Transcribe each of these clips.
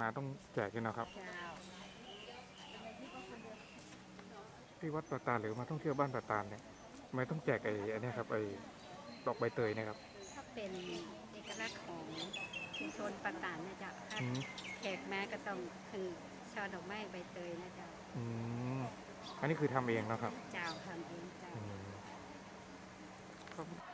มาต้องแจกกันนะครับเจ้าที่วัดประตานหรือมาท่องเที่ยวบ้านประตานเนี่ยทำไมต้องแจกไอ้อันเนี้ยครับไอ้ดอกใบเตยเนะครับถ้าเป็นเอกลักษณ์ของชุมชนปะตานนะจ๊ะถ้าอืมแขกมาก็ต้องคือช่อดอกไม้ใบเตยนะจ๊ะอืมอันนี้คือทำเองนะครับ เจ้าทำเองเจ้า อืมครับ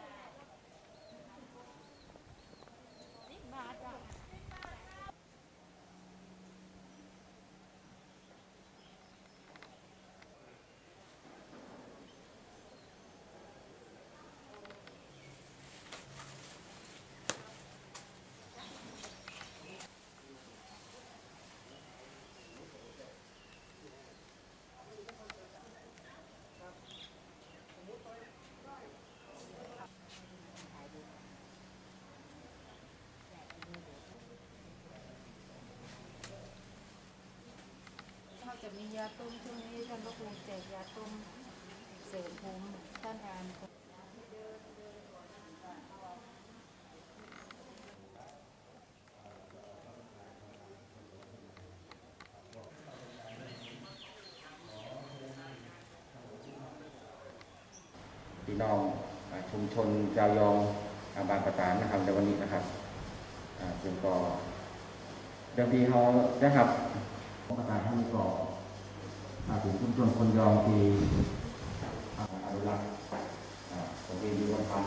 มียาต้มช่วงนี้ท่านพระครูแจกยาต้มเสริมภูมิต้านทานพี่น้องชุมชนชาวยองอาบานประสานนะครับในวันนี้นะครับอ่าซึ่งก็เดิมทีเขาได้ครับประสานท่านก็อ่า ถึงชุมชนคนยองที่อ่าอนุรักษ์ผมเประเพณีวันธรรม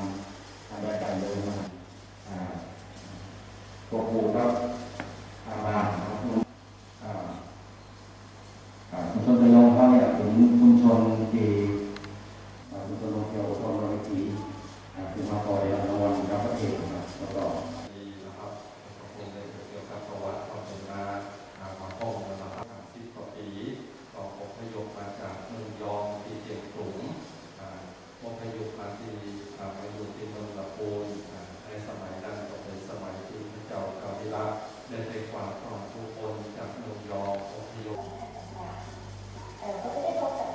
ทางด้านการเดินนะครับอาตัวครูก็อาบานนะครับอ่าอ่าชุมชนชาวยองเขาเนี่ยเป็นชุมชนที่ อ่าคุณตลงเกี่ยวกับความรักทีอ่าคือมาคอยรางวัลรับประเทศนะครับแล้วก็ ดีนะครับก็คงได้เกี่ยวกับประวัติความเป็นมาอ่าของพ่อของเราครับสิบกว่าปีก็อพยพมาจากเมืองยองที่เจียงตุงอ่าอพยพมาที่อ่ามาอยู่ที่เมืองละปูนอ่าในสมัยนั้นก็เป็นสมัยที่พระเจ้ากาวิระได้ไปกวาดความผู้คนจากเมืองยอง อพยพเอ่อก็จะได้พบกั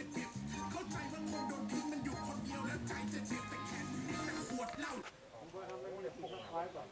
จะเจ็บ เข้าใจว่างงโดนทิ้งมันอยู่คนเดียวแล้วใจจะเจ็บแต่แขนแต่ขวดเหล้าผมเคทำเรื่องนี้คล้ายๆแบบ